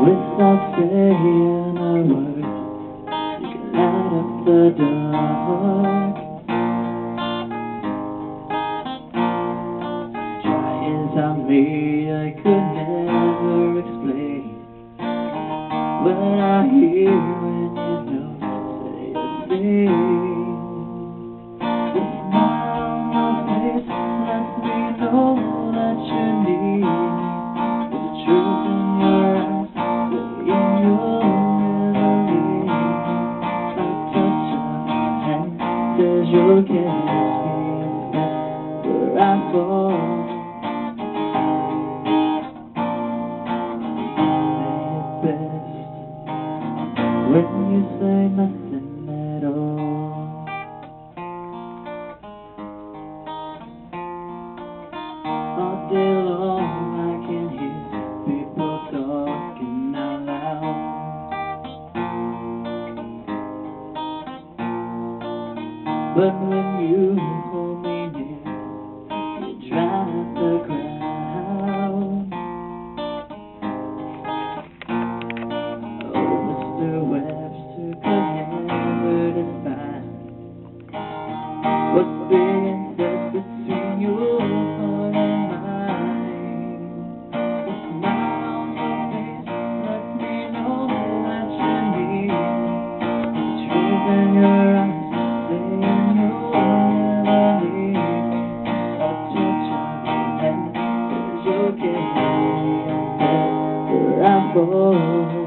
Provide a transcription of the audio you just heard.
Without saying a word, you can light up the dark. Try as I may, I could never explain, but I hear. Carry me. That's where I fall. Best when you say nothing But when you Oh.